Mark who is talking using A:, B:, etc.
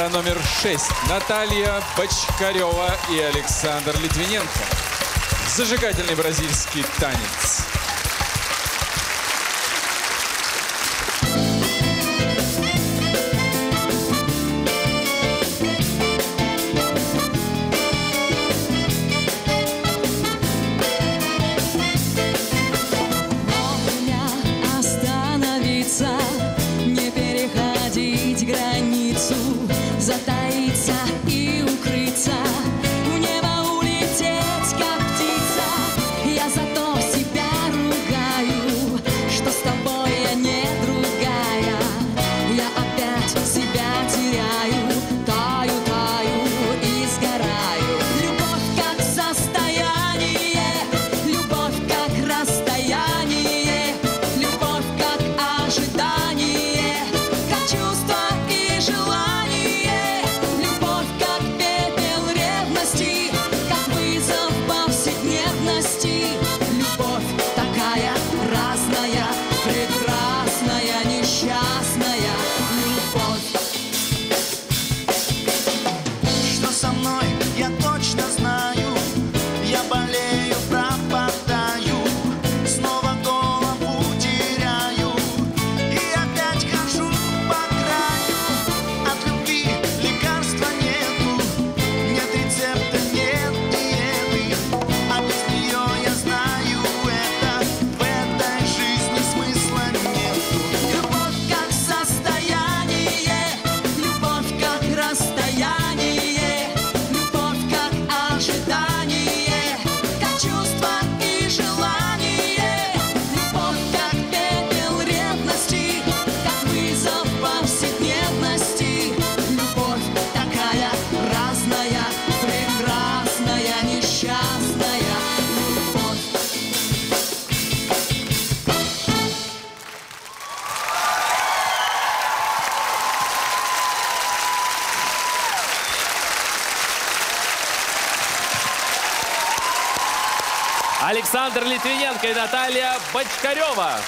A: пара номер шесть Наталья Бочкарева и Александр Литвиненко. Зажигательный бразильский танец.
B: já tá
C: Александр Литвиненко и Наталья Бочкарева.